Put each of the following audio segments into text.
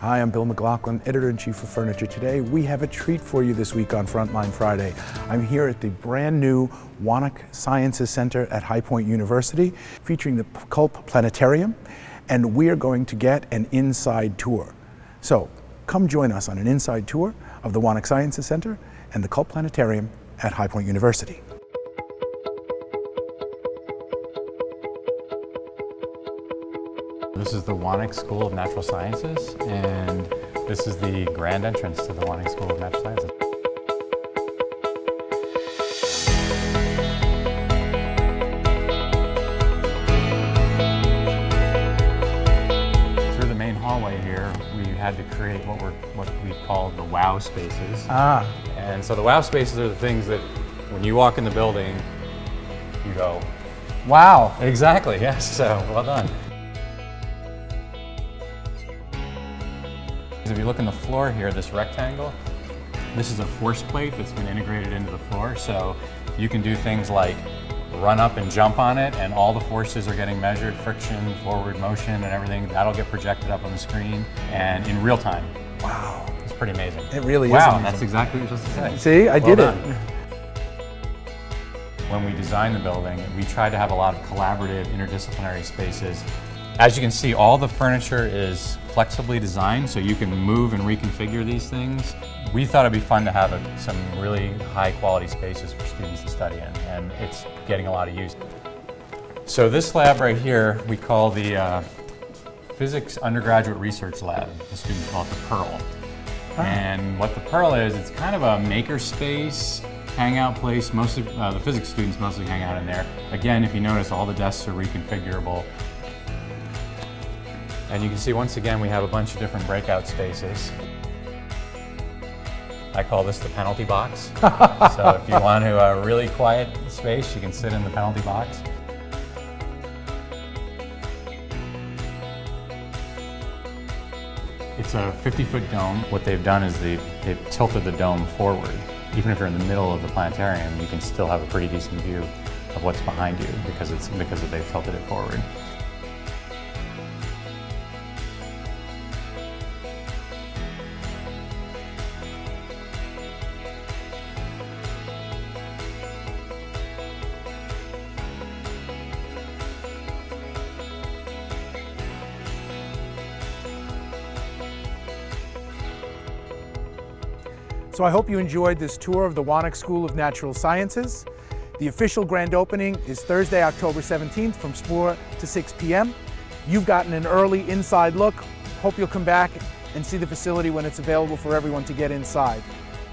Hi, I'm Bill McLoughlin, editor-in-chief of Furniture Today. We have a treat for you this week on Frontline Friday. I'm here at the brand new Wanek Sciences Center at High Point University, featuring the Culp Planetarium, and we are going to get an inside tour. So come join us on an inside tour of the Wanek Sciences Center and the Culp Planetarium at High Point University. This is the Wanek School of Natural Sciences, and this is the grand entrance to the Wanek School of Natural Sciences. Through the main hallway here, we had to create what we're what we call the wow spaces. Ah, And so the wow spaces are the things that when you walk in the building, you go, wow. exactly, yes, so well done. If you look in the floor here, this rectangle, this is a force plate that's been integrated into the floor. So you can do things like run up and jump on it and all the forces are getting measured, friction, forward motion and everything. That'll get projected up on the screen and in real time. Wow. It's pretty amazing. It really is Wow, that's exactly what you're supposed to say. See, I Well did done. it. When we designed the building, we tried to have a lot of collaborative, interdisciplinary spaces. As you can see, all the furniture is flexibly designed, so you can move and reconfigure these things. We thought it'd be fun to have a, some really high quality spaces for students to study in, and it's getting a lot of use. So this lab right here, we call the uh, Physics Undergraduate Research Lab. The students call it the Pearl. And what the Pearl is, it's kind of a maker space, hangout place. Most of uh, the physics students mostly hang out in there. Again, if you notice, all the desks are reconfigurable. And you can see once again, we have a bunch of different breakout spaces. I call this the penalty box. so if you want to a really quiet space, you can sit in the penalty box. It's a 50 foot dome. What they've done is they, they've tilted the dome forward. Even if you're in the middle of the planetarium, you can still have a pretty decent view of what's behind you because it's because they've tilted it forward. So I hope you enjoyed this tour of the Wanek School of Natural Sciences. The official grand opening is Thursday, October 17th from 4 to 6 p.m. You've gotten an early inside look. Hope you'll come back and see the facility when it's available for everyone to get inside.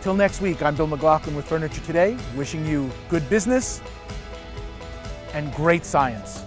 Till next week, I'm Bill McLoughlin with Furniture Today, wishing you good business and great science.